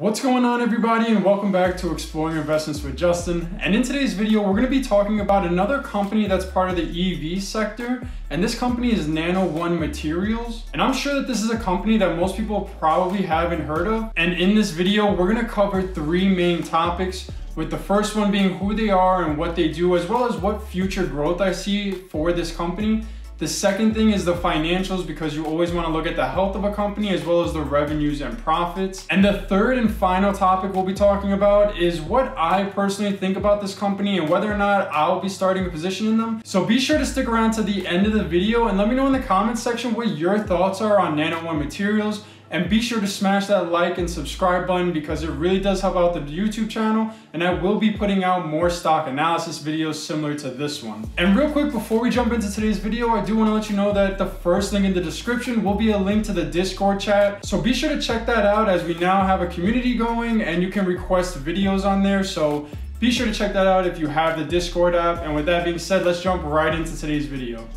What's going on everybody and welcome back to Exploring Investments with Justin. And in today's video, we're gonna be talking about another company that's part of the EV sector. And this company is Nano One Materials. And I'm sure that this is a company that most people probably haven't heard of. And in this video, we're gonna cover three main topics with the first one being who they are and what they do, as well as what future growth I see for this company. The second thing is the financials because you always want to look at the health of a company as well as the revenues and profits. And the third and final topic we'll be talking about is what I personally think about this company and whether or not I'll be starting a position in them. So be sure to stick around to the end of the video and let me know in the comments section what your thoughts are on Nano One Materials and be sure to smash that like and subscribe button because it really does help out the YouTube channel and I will be putting out more stock analysis videos similar to this one. And real quick before we jump into today's video, I do want to let you know that the first link in the description will be a link to the Discord chat. So be sure to check that out as we now have a community going and you can request videos on there. So be sure to check that out if you have the Discord app. And with that being said, let's jump right into today's video.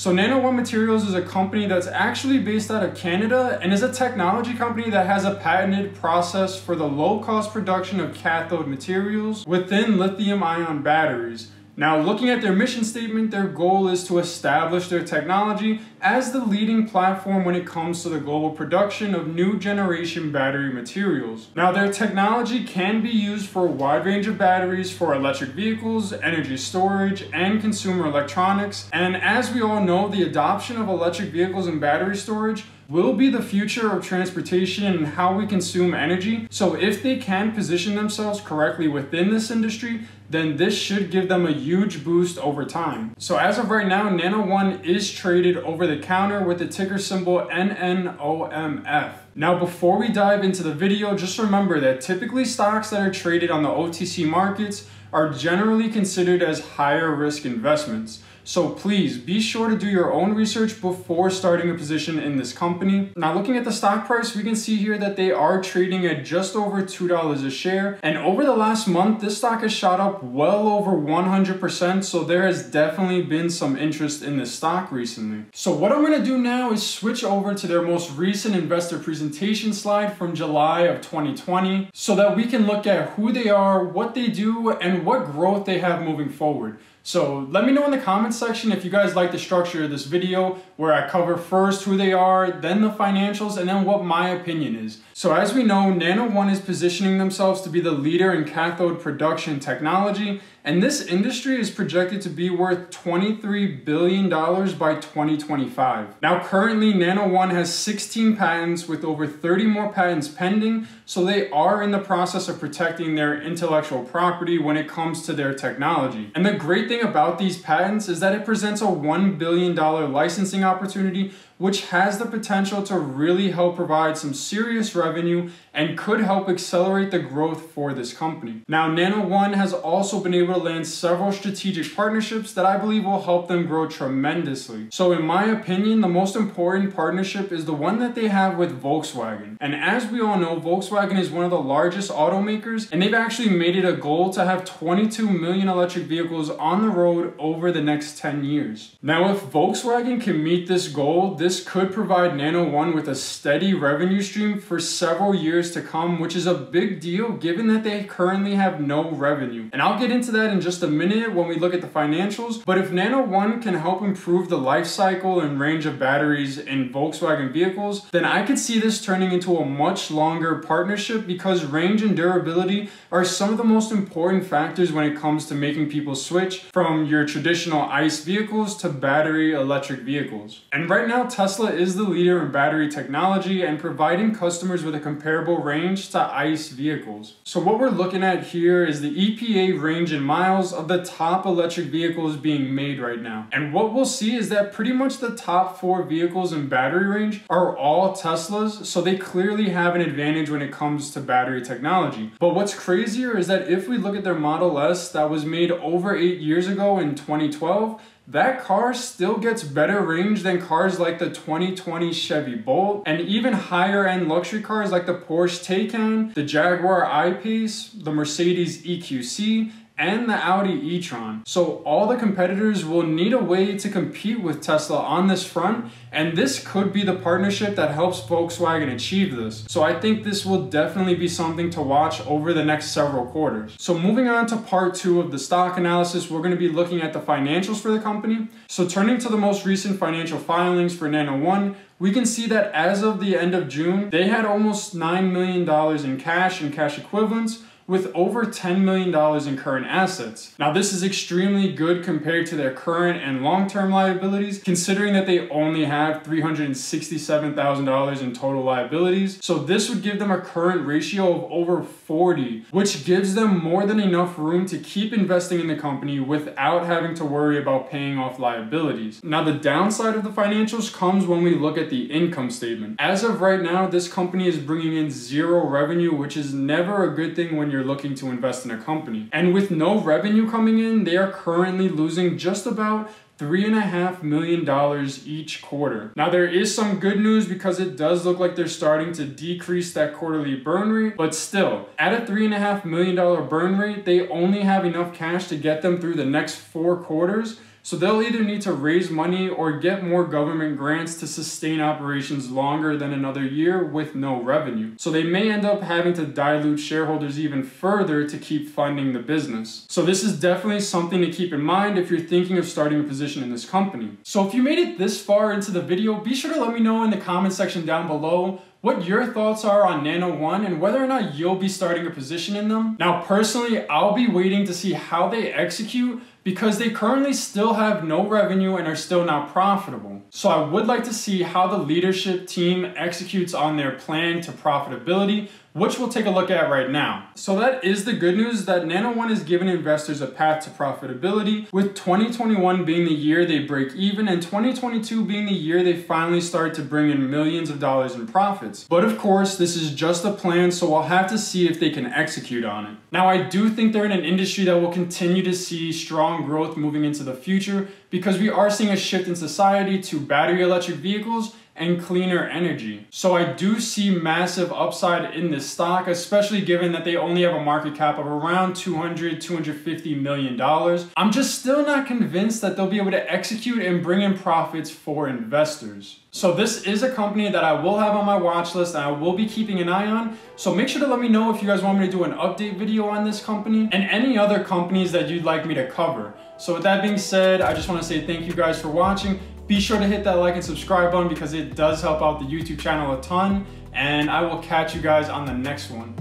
So Nano One Materials is a company that's actually based out of Canada and is a technology company that has a patented process for the low cost production of cathode materials within lithium ion batteries. Now, looking at their mission statement, their goal is to establish their technology as the leading platform when it comes to the global production of new generation battery materials. Now, their technology can be used for a wide range of batteries for electric vehicles, energy storage, and consumer electronics. And as we all know, the adoption of electric vehicles and battery storage will be the future of transportation and how we consume energy. So if they can position themselves correctly within this industry, then this should give them a huge boost over time. So as of right now, Nano One is traded over the counter with the ticker symbol NNOMF. Now before we dive into the video, just remember that typically stocks that are traded on the OTC markets are generally considered as higher risk investments. So please be sure to do your own research before starting a position in this company. Now looking at the stock price, we can see here that they are trading at just over $2 a share. And over the last month, this stock has shot up well over 100%. So there has definitely been some interest in this stock recently. So what I'm gonna do now is switch over to their most recent investor presentation slide from July of 2020 so that we can look at who they are, what they do, and what growth they have moving forward. So let me know in the comments section if you guys like the structure of this video where I cover first who they are, then the financials, and then what my opinion is. So as we know, Nano One is positioning themselves to be the leader in cathode production technology, and this industry is projected to be worth $23 billion by 2025. Now currently, Nano One has 16 patents with over 30 more patents pending, so they are in the process of protecting their intellectual property when it comes to their technology. And the great thing about these patents is that it presents a $1 billion licensing opportunity which has the potential to really help provide some serious revenue and could help accelerate the growth for this company. Now, Nano One has also been able to land several strategic partnerships that I believe will help them grow tremendously. So in my opinion, the most important partnership is the one that they have with Volkswagen. And as we all know, Volkswagen is one of the largest automakers, and they've actually made it a goal to have 22 million electric vehicles on the road over the next 10 years. Now, if Volkswagen can meet this goal, this this could provide Nano One with a steady revenue stream for several years to come, which is a big deal given that they currently have no revenue. And I'll get into that in just a minute when we look at the financials, but if Nano One can help improve the life cycle and range of batteries in Volkswagen vehicles, then I could see this turning into a much longer partnership because range and durability are some of the most important factors when it comes to making people switch from your traditional ICE vehicles to battery electric vehicles. And right now, Tesla is the leader in battery technology and providing customers with a comparable range to ICE vehicles. So what we're looking at here is the EPA range in miles of the top electric vehicles being made right now. And what we'll see is that pretty much the top four vehicles in battery range are all Teslas, so they clearly have an advantage when it comes to battery technology. But what's crazier is that if we look at their Model S that was made over eight years ago in 2012, that car still gets better range than cars like the 2020 Chevy Bolt and even higher end luxury cars like the Porsche Taycan, the Jaguar I-Pace, the Mercedes EQC, and the Audi e-tron. So all the competitors will need a way to compete with Tesla on this front, and this could be the partnership that helps Volkswagen achieve this. So I think this will definitely be something to watch over the next several quarters. So moving on to part two of the stock analysis, we're gonna be looking at the financials for the company. So turning to the most recent financial filings for Nano One, we can see that as of the end of June, they had almost $9 million in cash and cash equivalents, with over $10 million in current assets. Now this is extremely good compared to their current and long-term liabilities, considering that they only have $367,000 in total liabilities. So this would give them a current ratio of over 40, which gives them more than enough room to keep investing in the company without having to worry about paying off liabilities. Now the downside of the financials comes when we look at the income statement. As of right now, this company is bringing in zero revenue, which is never a good thing when you're you're looking to invest in a company. And with no revenue coming in, they are currently losing just about three and a half million dollars each quarter. Now there is some good news because it does look like they're starting to decrease that quarterly burn rate, but still, at a three and a half million dollar burn rate, they only have enough cash to get them through the next four quarters so they'll either need to raise money or get more government grants to sustain operations longer than another year with no revenue. So they may end up having to dilute shareholders even further to keep funding the business. So this is definitely something to keep in mind if you're thinking of starting a position in this company. So if you made it this far into the video, be sure to let me know in the comment section down below what your thoughts are on Nano One and whether or not you'll be starting a position in them. Now personally, I'll be waiting to see how they execute because they currently still have no revenue and are still not profitable. So I would like to see how the leadership team executes on their plan to profitability which we'll take a look at right now. So that is the good news that Nano One is giving investors a path to profitability, with 2021 being the year they break even and 2022 being the year they finally start to bring in millions of dollars in profits. But of course, this is just a plan, so we'll have to see if they can execute on it. Now, I do think they're in an industry that will continue to see strong growth moving into the future because we are seeing a shift in society to battery electric vehicles and cleaner energy. So I do see massive upside in this stock, especially given that they only have a market cap of around 200, 250 million dollars. I'm just still not convinced that they'll be able to execute and bring in profits for investors. So this is a company that I will have on my watch list and I will be keeping an eye on. So make sure to let me know if you guys want me to do an update video on this company and any other companies that you'd like me to cover. So with that being said, I just want to say thank you guys for watching. Be sure to hit that like and subscribe button because it does help out the YouTube channel a ton. And I will catch you guys on the next one.